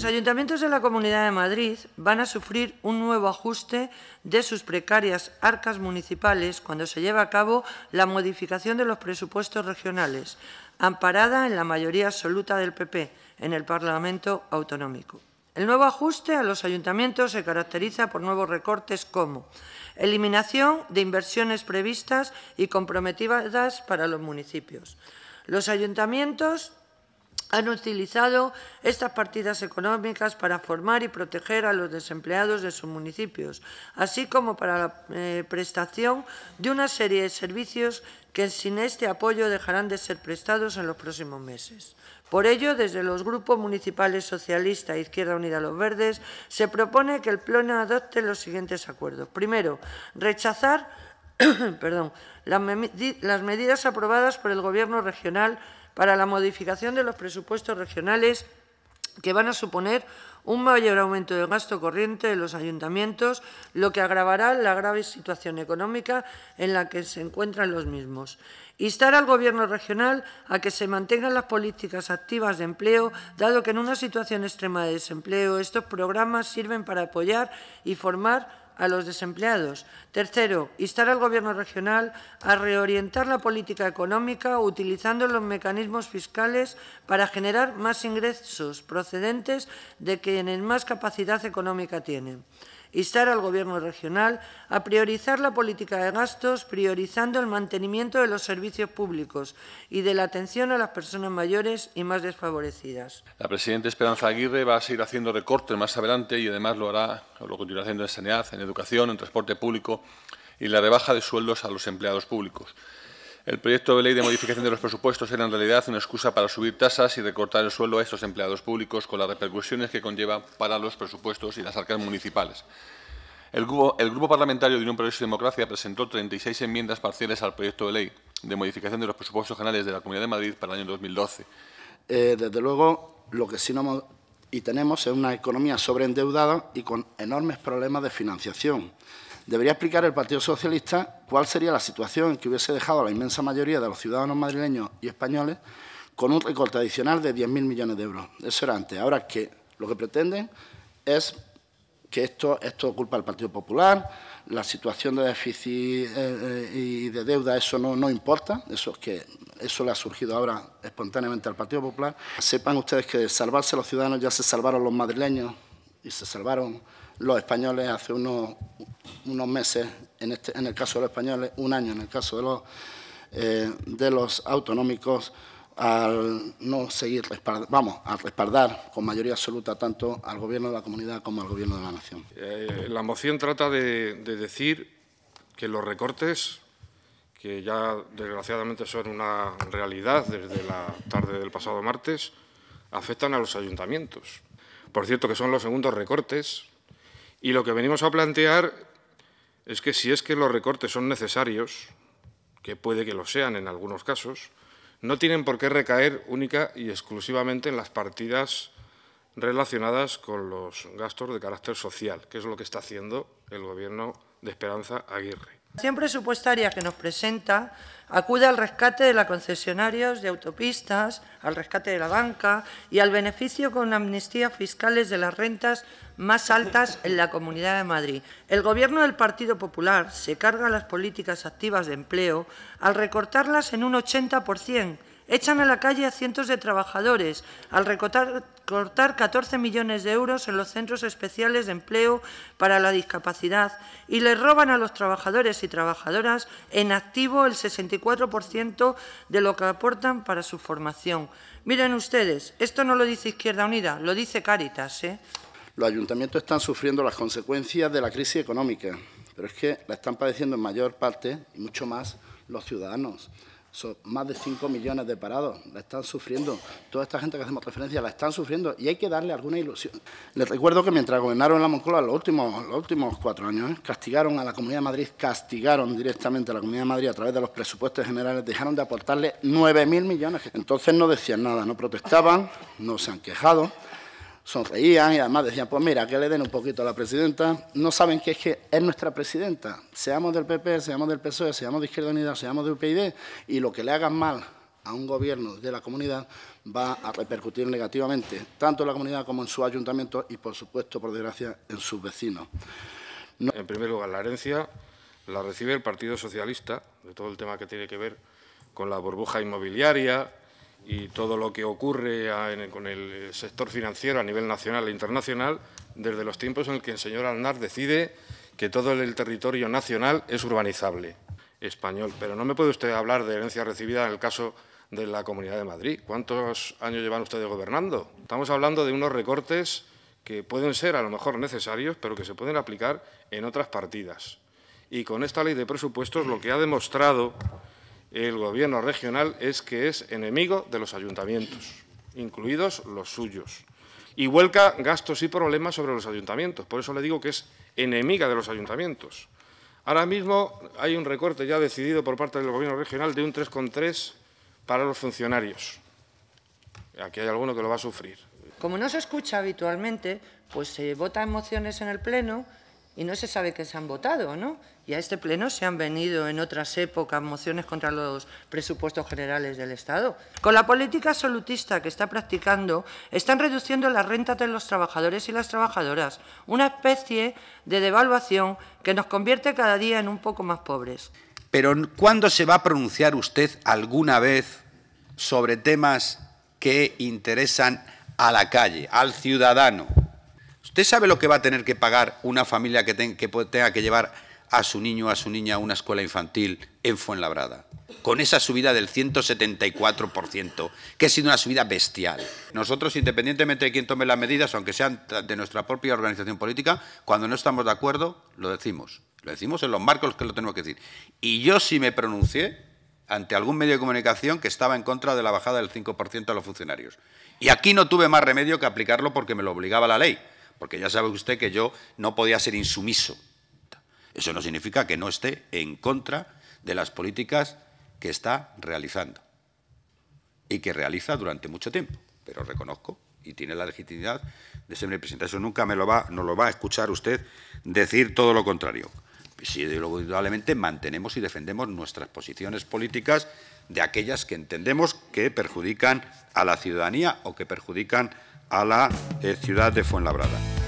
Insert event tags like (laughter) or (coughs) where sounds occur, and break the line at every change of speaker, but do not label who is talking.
Los ayuntamientos de la Comunidad de Madrid van a sufrir un nuevo ajuste de sus precarias arcas municipales cuando se lleve a cabo la modificación de los presupuestos regionales, amparada en la mayoría absoluta del PP en el Parlamento Autonómico. El nuevo ajuste a los ayuntamientos se caracteriza por nuevos recortes como eliminación de inversiones previstas y comprometidas para los municipios. Los ayuntamientos han utilizado estas partidas económicas para formar y proteger a los desempleados de sus municipios, así como para la eh, prestación de una serie de servicios que sin este apoyo dejarán de ser prestados en los próximos meses. Por ello, desde los grupos municipales socialista e Izquierda Unida Los Verdes, se propone que el Pleno adopte los siguientes acuerdos. Primero, rechazar (coughs) las medidas aprobadas por el Gobierno regional para la modificación de los presupuestos regionales que van a suponer un mayor aumento del gasto corriente de los ayuntamientos, lo que agravará la grave situación económica en la que se encuentran los mismos. Instar al Gobierno regional a que se mantengan las políticas activas de empleo, dado que en una situación extrema de desempleo estos programas sirven para apoyar y formar a los desempleados. Tercero, instar al Gobierno regional a reorientar la política económica utilizando los mecanismos fiscales para generar más ingresos procedentes de quienes más capacidad económica tienen instar al Gobierno regional a priorizar la política de gastos, priorizando el mantenimiento de los servicios públicos y de la atención a las personas mayores y más desfavorecidas.
La presidenta Esperanza Aguirre va a seguir haciendo recortes más adelante y además lo hará, lo continuará haciendo en sanidad, en educación, en transporte público y la rebaja de sueldos a los empleados públicos. El proyecto de ley de modificación de los presupuestos era en realidad una excusa para subir tasas y recortar el sueldo a estos empleados públicos con las repercusiones que conlleva para los presupuestos y las arcas municipales. El grupo, parlamentario de Unión Progreso y Democracia presentó 36 enmiendas parciales al proyecto de ley de modificación de los presupuestos generales de la Comunidad de Madrid para el año 2012.
Eh, desde luego, lo que sí no y tenemos es una economía sobreendeudada y con enormes problemas de financiación. Debería explicar el Partido Socialista cuál sería la situación que hubiese dejado a la inmensa mayoría de los ciudadanos madrileños y españoles con un recorte adicional de 10.000 millones de euros. Eso era antes. Ahora que lo que pretenden es que esto, esto culpa al Partido Popular, la situación de déficit eh, eh, y de deuda, eso no, no importa, eso es que eso le ha surgido ahora espontáneamente al Partido Popular. Sepan ustedes que de salvarse los ciudadanos ya se salvaron los madrileños y se salvaron los españoles hace unos, unos meses, en, este, en el caso de los españoles, un año en el caso de los, eh, de los autonómicos, al no seguir, vamos, a respaldar con mayoría absoluta tanto al Gobierno de la Comunidad como al Gobierno de la Nación.
Eh, la moción trata de, de decir que los recortes, que ya desgraciadamente son una realidad desde la tarde del pasado martes, afectan a los ayuntamientos. Por cierto, que son los segundos recortes y lo que venimos a plantear es que si es que los recortes son necesarios, que puede que lo sean en algunos casos, no tienen por qué recaer única y exclusivamente en las partidas relacionadas con los gastos de carácter social, que es lo que está haciendo el Gobierno de Esperanza Aguirre.
La acción presupuestaria que nos presenta acude al rescate de la concesionarios de autopistas, al rescate de la banca y al beneficio con amnistía fiscales de las rentas más altas en la Comunidad de Madrid. El Gobierno del Partido Popular se carga las políticas activas de empleo al recortarlas en un 80%, Echan a la calle a cientos de trabajadores al recortar, cortar 14 millones de euros en los centros especiales de empleo para la discapacidad y les roban a los trabajadores y trabajadoras en activo el 64% de lo que aportan para su formación. Miren ustedes, esto no lo dice Izquierda Unida, lo dice Cáritas. ¿eh?
Los ayuntamientos están sufriendo las consecuencias de la crisis económica, pero es que la están padeciendo en mayor parte, y mucho más, los ciudadanos. Son más de 5 millones de parados, la están sufriendo. Toda esta gente que hacemos referencia la están sufriendo y hay que darle alguna ilusión. Les recuerdo que mientras gobernaron la Moncloa los últimos, los últimos cuatro años, ¿eh? castigaron a la Comunidad de Madrid, castigaron directamente a la Comunidad de Madrid a través de los presupuestos generales, dejaron de aportarle 9.000 millones. Entonces no decían nada, no protestaban, no se han quejado sonreían y además decían, pues mira, que le den un poquito a la presidenta. No saben que es que es nuestra presidenta. Seamos del PP, seamos del PSOE, seamos de Izquierda Unida, seamos de UPyD, y lo que le hagan mal a un gobierno de la comunidad va a repercutir negativamente, tanto en la comunidad como en su ayuntamiento y, por supuesto, por desgracia, en sus vecinos.
En primer lugar, la herencia la recibe el Partido Socialista, de todo el tema que tiene que ver con la burbuja inmobiliaria y todo lo que ocurre con el sector financiero a nivel nacional e internacional, desde los tiempos en que el señor Alnar decide que todo el territorio nacional es urbanizable español. Pero no me puede usted hablar de herencia recibida en el caso de la Comunidad de Madrid. ¿Cuántos años llevan ustedes gobernando? Estamos hablando de unos recortes que pueden ser a lo mejor necesarios, pero que se pueden aplicar en otras partidas. Y con esta ley de presupuestos lo que ha demostrado el Gobierno regional es que es enemigo de los ayuntamientos, incluidos los suyos. Y vuelca gastos y problemas sobre los ayuntamientos. Por eso le digo que es enemiga de los ayuntamientos. Ahora mismo hay un recorte ya decidido por parte del Gobierno regional de un 3,3 para los funcionarios. Aquí hay alguno que lo va a sufrir.
Como no se escucha habitualmente, pues se votan mociones en el Pleno y no se sabe qué se han votado, ¿no? Y a este Pleno se han venido en otras épocas mociones contra los presupuestos generales del Estado. Con la política absolutista que está practicando, están reduciendo las rentas de los trabajadores y las trabajadoras, una especie de devaluación que nos convierte cada día en un poco más pobres.
Pero ¿cuándo se va a pronunciar usted alguna vez sobre temas que interesan a la calle, al ciudadano? ¿Usted sabe lo que va a tener que pagar una familia que, tenga que llevar a su niño o a su niña a una escuela infantil en Fuenlabrada? Con esa subida del 174%, que ha sido una subida bestial. Nosotros, independientemente de quién tome las medidas, aunque sean de nuestra propia organización política, cuando no estamos de acuerdo, lo decimos. Lo decimos en los marcos que lo tenemos que decir. Y yo sí me pronuncié ante algún medio de comunicación que estaba en contra de la bajada del 5% a los funcionarios. Y aquí no tuve más remedio que aplicarlo porque me lo obligaba la ley, porque ya sabe usted que yo no podía ser insumiso. Eso no significa que no esté en contra de las políticas que está realizando y que realiza durante mucho tiempo, pero reconozco y tiene la legitimidad de ser mi presidente. Eso nunca me lo va, no lo va a escuchar usted decir todo lo contrario si indudablemente mantenemos y defendemos nuestras posiciones políticas de aquellas que entendemos que perjudican a la ciudadanía o que perjudican a la eh, ciudad de Fuenlabrada.